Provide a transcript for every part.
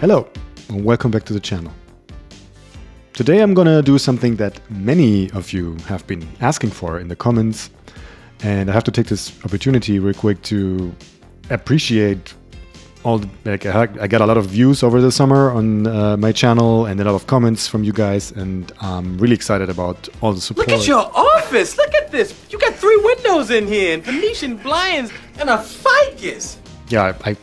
Hello, and welcome back to the channel. Today I'm gonna do something that many of you have been asking for in the comments, and I have to take this opportunity real quick to appreciate all the, like I got a lot of views over the summer on uh, my channel and a lot of comments from you guys, and I'm really excited about all the support. Look at your office. Look at this. You got three windows in here, and Venetian blinds, and a ficus. Yeah, I, I,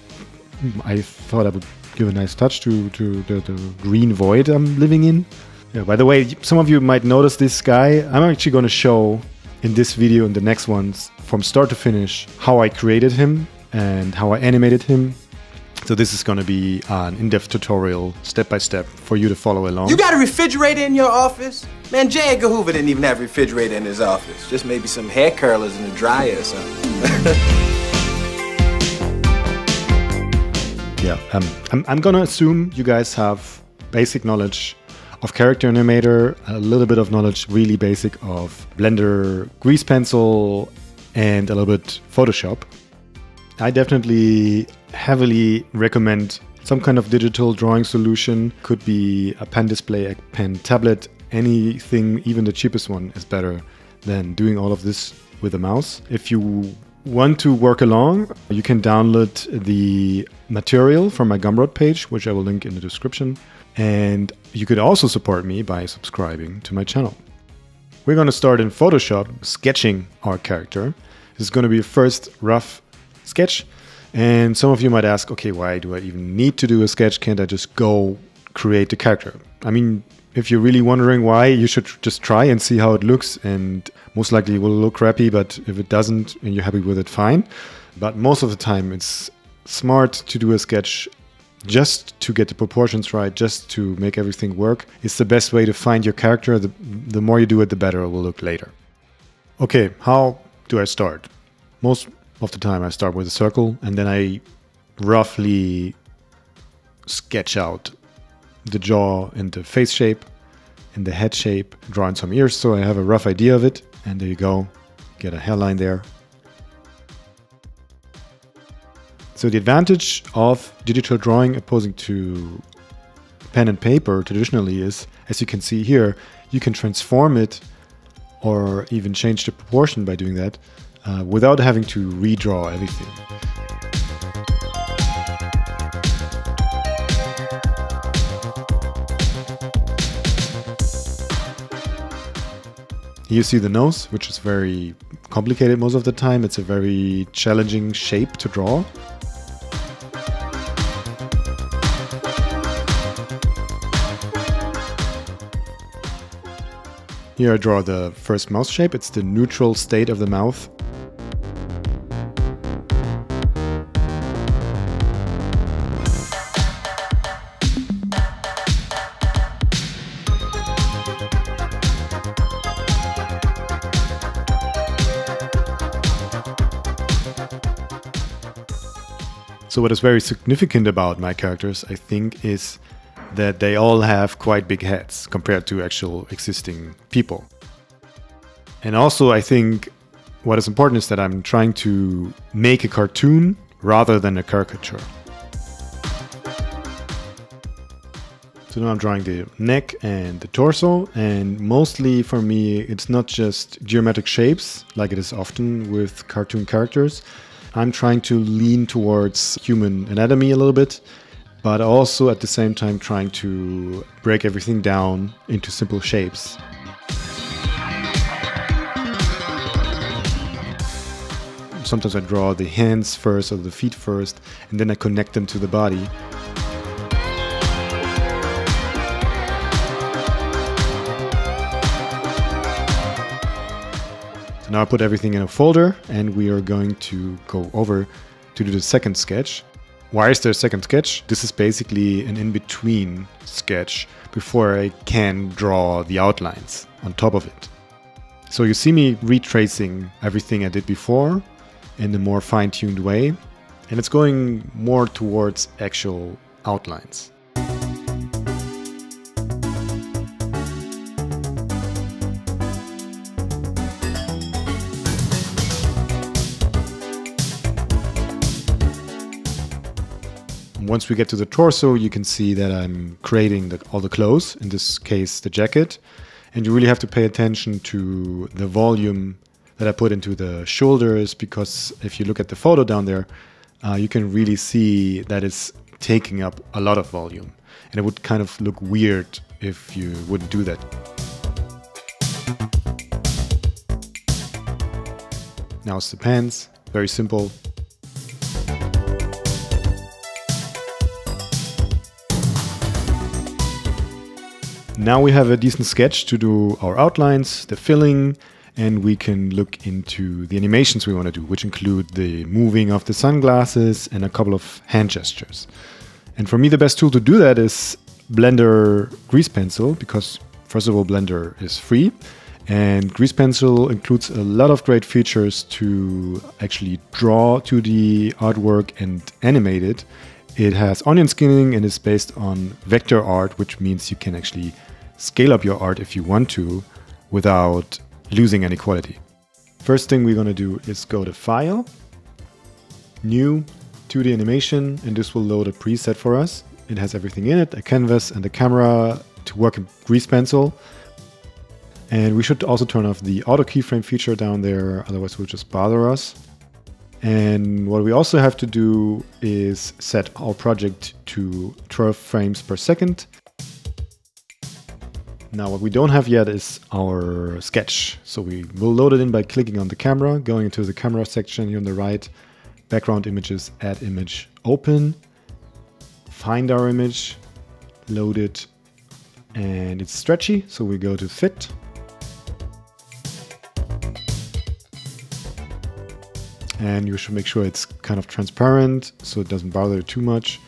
I thought I would give a nice touch to to the, the green void I'm living in. Yeah, by the way, some of you might notice this guy. I'm actually going to show in this video and the next ones from start to finish how I created him and how I animated him. So this is going to be an in-depth tutorial, step by step, for you to follow along. You got a refrigerator in your office? Man, J. Edgar Hoover didn't even have a refrigerator in his office. Just maybe some hair curlers in the dryer or something. yeah, um, I'm, I'm gonna assume you guys have basic knowledge of character animator, a little bit of knowledge, really basic of Blender, Grease Pencil, and a little bit Photoshop. I definitely heavily recommend some kind of digital drawing solution. Could be a pen display, a pen tablet, anything, even the cheapest one is better than doing all of this with a mouse. If you want to work along, you can download the material from my Gumroad page, which I will link in the description. And you could also support me by subscribing to my channel. We're going to start in Photoshop sketching our character. This is going to be a first rough sketch. And some of you might ask, okay, why do I even need to do a sketch? Can't I just go create the character? I mean, if you're really wondering why, you should just try and see how it looks. And most likely it will look crappy, but if it doesn't and you're happy with it, fine. But most of the time, it's smart to do a sketch just to get the proportions right, just to make everything work. It's the best way to find your character. The, the more you do it, the better it will look later. Okay, how do I start? Most of the time I start with a circle and then I roughly sketch out the jaw and the face shape and the head shape, draw in some ears so I have a rough idea of it. And there you go, get a hairline there. So the advantage of digital drawing opposing to pen and paper traditionally is, as you can see here, you can transform it or even change the proportion by doing that uh, without having to redraw everything. You see the nose, which is very complicated most of the time. It's a very challenging shape to draw. Here I draw the first mouth shape. It's the neutral state of the mouth. So what is very significant about my characters, I think, is that they all have quite big heads compared to actual existing people. And also, I think what is important is that I'm trying to make a cartoon rather than a caricature. So now I'm drawing the neck and the torso, and mostly for me, it's not just geometric shapes like it is often with cartoon characters, I'm trying to lean towards human anatomy a little bit, but also at the same time trying to break everything down into simple shapes. Sometimes I draw the hands first or the feet first, and then I connect them to the body. So now I put everything in a folder and we are going to go over to do the second sketch. Why is there a second sketch? This is basically an in-between sketch before I can draw the outlines on top of it. So you see me retracing everything I did before in a more fine-tuned way and it's going more towards actual outlines. Once we get to the torso, you can see that I'm creating the, all the clothes, in this case, the jacket. And you really have to pay attention to the volume that I put into the shoulders because if you look at the photo down there, uh, you can really see that it's taking up a lot of volume. And it would kind of look weird if you wouldn't do that. Now it's the pants, very simple. Now we have a decent sketch to do our outlines, the filling, and we can look into the animations we want to do, which include the moving of the sunglasses and a couple of hand gestures. And for me, the best tool to do that is Blender Grease Pencil, because first of all, Blender is free. And Grease Pencil includes a lot of great features to actually draw to the artwork and animate it. It has onion skinning and is based on vector art, which means you can actually scale up your art if you want to without losing any quality. First thing we're going to do is go to File, New, 2D Animation, and this will load a preset for us. It has everything in it, a canvas and a camera to work in Grease Pencil. And we should also turn off the auto keyframe feature down there, otherwise it will just bother us. And what we also have to do is set our project to 12 frames per second now what we don't have yet is our sketch. So we will load it in by clicking on the camera, going into the camera section here on the right, background images, add image, open, find our image, load it, and it's stretchy, so we go to fit. And you should make sure it's kind of transparent so it doesn't bother too much.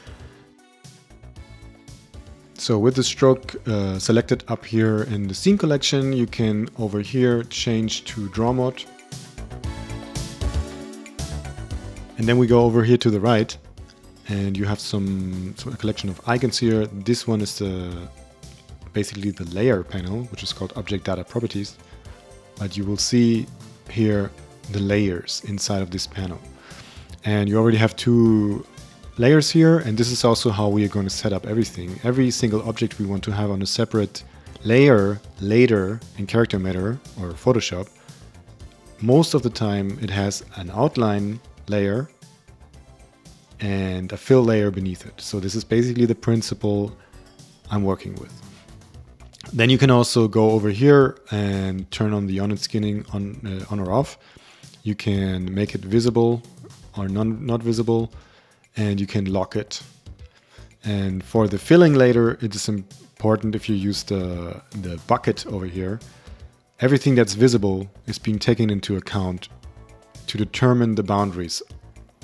So with the stroke uh, selected up here in the scene collection, you can over here change to draw mode. And then we go over here to the right and you have some, some collection of icons here. This one is the basically the layer panel, which is called object data properties. But you will see here the layers inside of this panel. And you already have two layers here and this is also how we are going to set up everything. Every single object we want to have on a separate layer later in Character Animator or Photoshop. Most of the time it has an outline layer and a fill layer beneath it. So this is basically the principle I'm working with. Then you can also go over here and turn on the onion skinning on, uh, on or off. You can make it visible or non, not visible and you can lock it. And for the filling later, it is important if you use the, the bucket over here, everything that's visible is being taken into account to determine the boundaries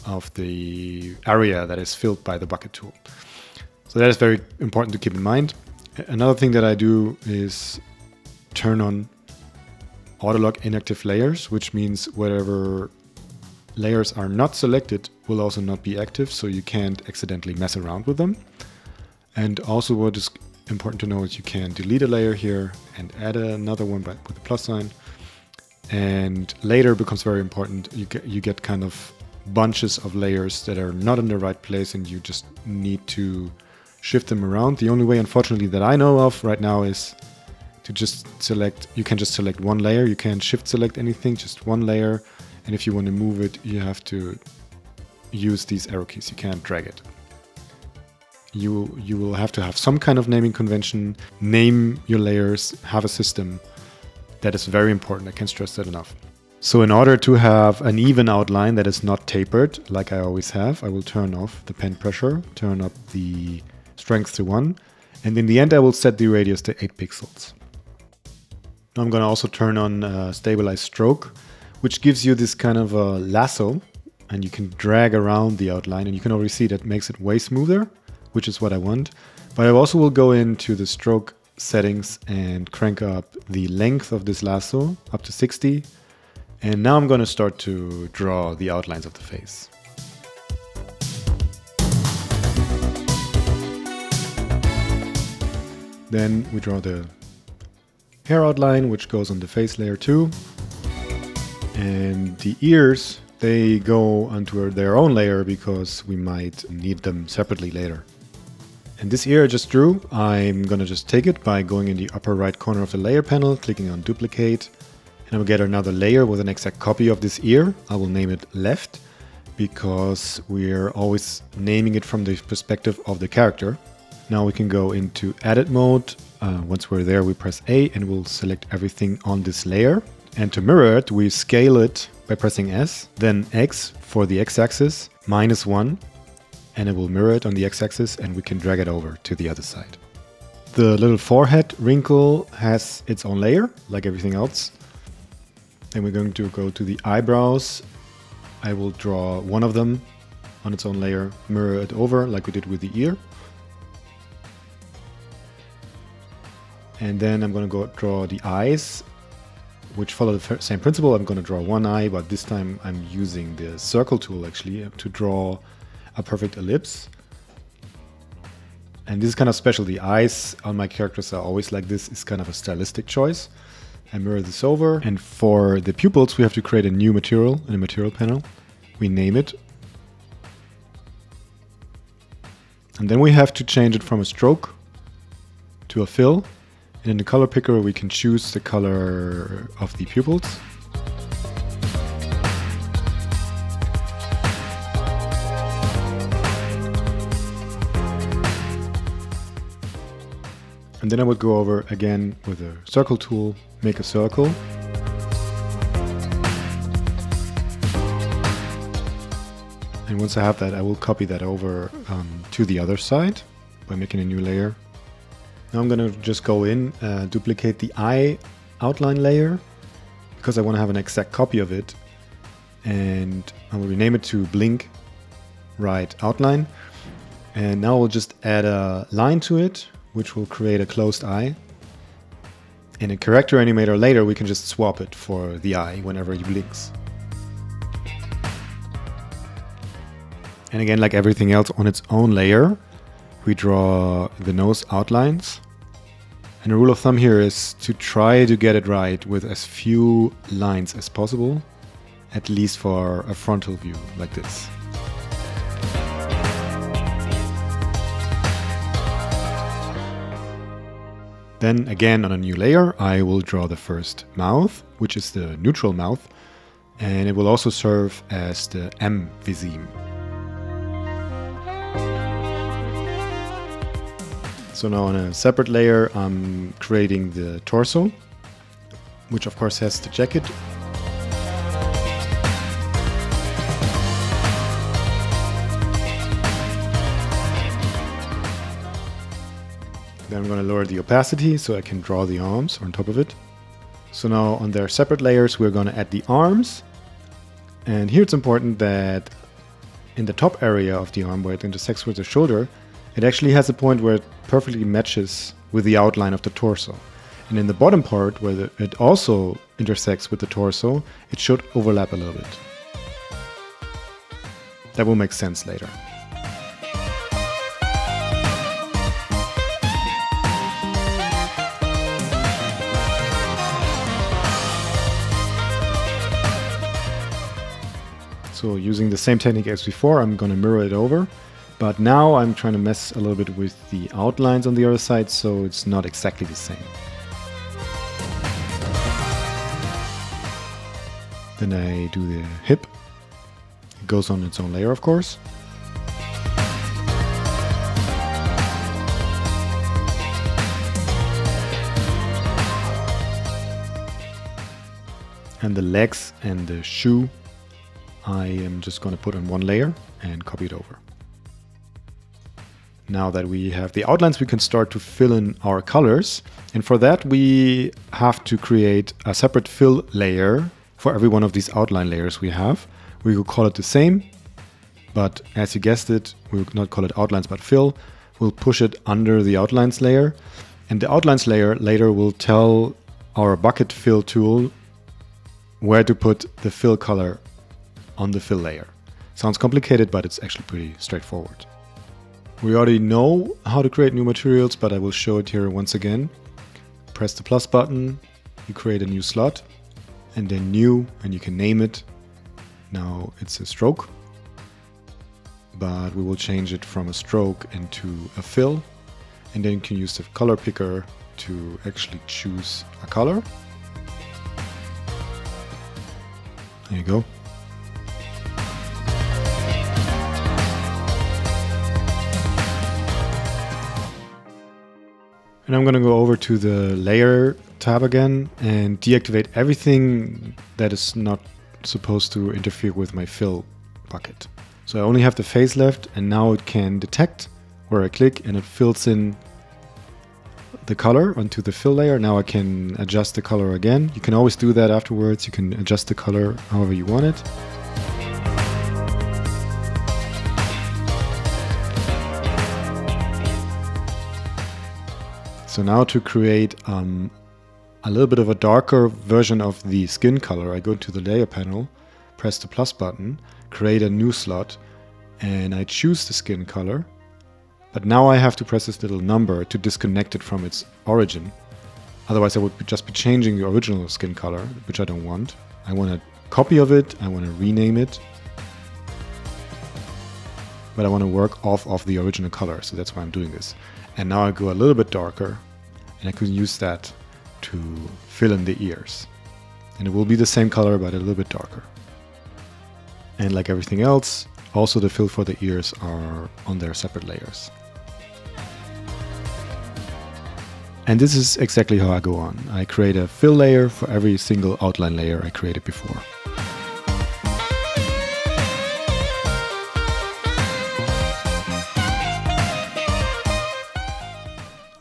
of the area that is filled by the bucket tool. So that is very important to keep in mind. Another thing that I do is turn on autolock inactive layers, which means whatever layers are not selected will also not be active, so you can't accidentally mess around with them. And also what is important to know is you can delete a layer here and add another one by, with a plus sign. And later becomes very important. You get, you get kind of bunches of layers that are not in the right place and you just need to shift them around. The only way, unfortunately, that I know of right now is to just select, you can just select one layer. You can't shift select anything, just one layer and if you want to move it, you have to use these arrow keys. You can't drag it. You, you will have to have some kind of naming convention, name your layers, have a system. That is very important. I can't stress that enough. So in order to have an even outline that is not tapered, like I always have, I will turn off the pen pressure, turn up the strength to 1, and in the end I will set the radius to 8 pixels. Now I'm going to also turn on uh, stabilize stroke which gives you this kind of a lasso and you can drag around the outline and you can already see that makes it way smoother, which is what I want. But I also will go into the stroke settings and crank up the length of this lasso up to 60. And now I'm going to start to draw the outlines of the face. Then we draw the hair outline, which goes on the face layer too. And the ears, they go onto their own layer because we might need them separately later. And this ear I just drew, I'm gonna just take it by going in the upper right corner of the layer panel, clicking on duplicate, and I will get another layer with an exact copy of this ear. I will name it left because we're always naming it from the perspective of the character. Now we can go into edit mode. Uh, once we're there, we press A and we'll select everything on this layer. And to mirror it, we scale it by pressing S, then X for the X-axis, minus 1, and it will mirror it on the x-axis and we can drag it over to the other side. The little forehead wrinkle has its own layer, like everything else. Then we're going to go to the eyebrows. I will draw one of them on its own layer, mirror it over like we did with the ear. And then I'm going to go draw the eyes, which follow the same principle. I'm going to draw one eye, but this time I'm using the circle tool actually uh, to draw a perfect ellipse. And this is kind of special. The eyes on my characters are always like this. It's kind of a stylistic choice. I mirror this over. And for the pupils, we have to create a new material in a material panel. We name it. And then we have to change it from a stroke to a fill. In the color picker, we can choose the color of the pupils. And then I would go over again with a circle tool, make a circle. And once I have that, I will copy that over um, to the other side by making a new layer. Now I'm gonna just go in, uh, duplicate the eye outline layer because I wanna have an exact copy of it. And I will rename it to blink right outline. And now we'll just add a line to it which will create a closed eye. In a character animator later, we can just swap it for the eye whenever it blinks. And again, like everything else on its own layer, we draw the nose outlines. And the rule of thumb here is to try to get it right with as few lines as possible, at least for a frontal view like this. Then again on a new layer, I will draw the first mouth, which is the neutral mouth, and it will also serve as the M So now on a separate layer, I'm creating the torso, which of course has the jacket Then I'm going to lower the opacity so I can draw the arms on top of it. So now on their separate layers, we're going to add the arms. And here it's important that in the top area of the arm where it intersects with the shoulder, it actually has a point where it perfectly matches with the outline of the torso. And in the bottom part, where it also intersects with the torso, it should overlap a little bit. That will make sense later. So using the same technique as before, I'm going to mirror it over. But now I'm trying to mess a little bit with the outlines on the other side, so it's not exactly the same. Then I do the hip. It goes on its own layer, of course. And the legs and the shoe I am just going to put on one layer and copy it over. Now that we have the outlines, we can start to fill in our colors. And for that, we have to create a separate fill layer for every one of these outline layers we have. We will call it the same, but as you guessed it, we will not call it outlines, but fill. We'll push it under the outlines layer. And the outlines layer later will tell our bucket fill tool where to put the fill color on the fill layer. Sounds complicated, but it's actually pretty straightforward. We already know how to create new materials, but I will show it here once again. Press the plus button, you create a new slot, and then new, and you can name it. Now it's a stroke, but we will change it from a stroke into a fill. And then you can use the color picker to actually choose a color. There you go. And I'm going to go over to the layer tab again and deactivate everything that is not supposed to interfere with my fill bucket. So I only have the face left and now it can detect where I click and it fills in the color onto the fill layer. Now I can adjust the color again. You can always do that afterwards. You can adjust the color however you want it. So now to create um, a little bit of a darker version of the skin color, I go to the layer panel, press the plus button, create a new slot, and I choose the skin color. But now I have to press this little number to disconnect it from its origin. Otherwise I would just be changing the original skin color, which I don't want. I want a copy of it, I want to rename it. But I want to work off of the original color, so that's why I'm doing this. And now I go a little bit darker and I can use that to fill in the ears. And it will be the same color but a little bit darker. And like everything else, also the fill for the ears are on their separate layers. And this is exactly how I go on. I create a fill layer for every single outline layer I created before.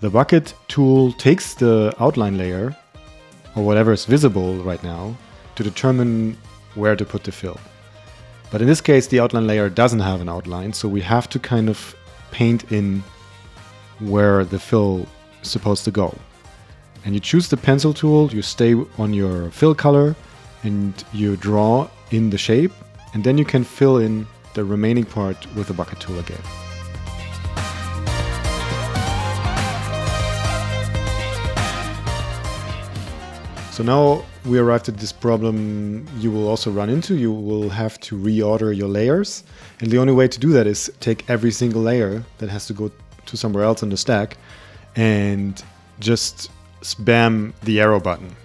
The bucket tool takes the outline layer, or whatever is visible right now, to determine where to put the fill. But in this case, the outline layer doesn't have an outline, so we have to kind of paint in where the fill is supposed to go. And you choose the pencil tool, you stay on your fill color, and you draw in the shape, and then you can fill in the remaining part with the bucket tool again. So now we arrived at this problem you will also run into. You will have to reorder your layers. And the only way to do that is take every single layer that has to go to somewhere else in the stack and just spam the arrow button.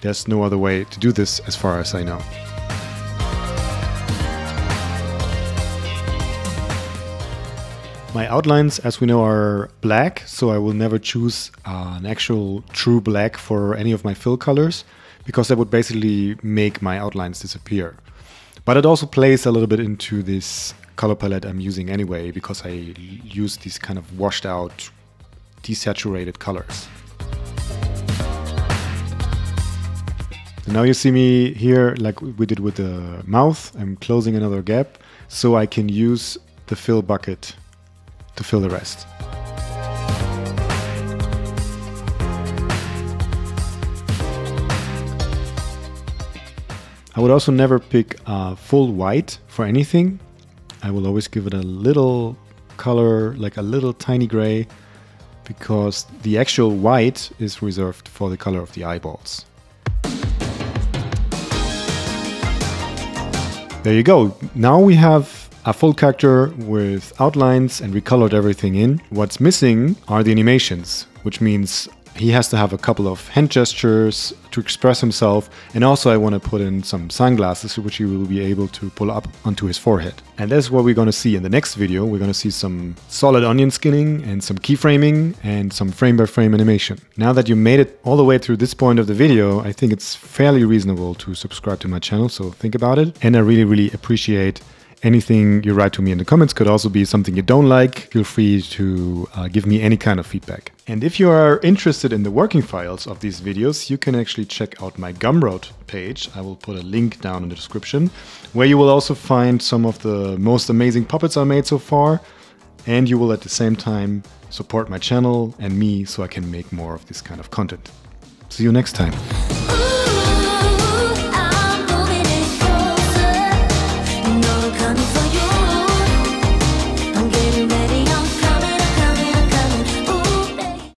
There's no other way to do this as far as I know. My outlines, as we know, are black, so I will never choose uh, an actual true black for any of my fill colors, because that would basically make my outlines disappear. But it also plays a little bit into this color palette I'm using anyway, because I use these kind of washed out, desaturated colors. Now you see me here, like we did with the mouth, I'm closing another gap, so I can use the fill bucket to fill the rest. I would also never pick a full white for anything. I will always give it a little color, like a little tiny gray, because the actual white is reserved for the color of the eyeballs. There you go. Now we have a full character with outlines and recolored everything in. What's missing are the animations, which means he has to have a couple of hand gestures to express himself and also I want to put in some sunglasses which he will be able to pull up onto his forehead. And that's what we're going to see in the next video. We're going to see some solid onion skinning and some keyframing and some frame by frame animation. Now that you made it all the way through this point of the video, I think it's fairly reasonable to subscribe to my channel, so think about it. And I really, really appreciate Anything you write to me in the comments could also be something you don't like. Feel free to uh, give me any kind of feedback. And if you are interested in the working files of these videos, you can actually check out my Gumroad page. I will put a link down in the description, where you will also find some of the most amazing puppets I made so far. And you will at the same time support my channel and me so I can make more of this kind of content. See you next time.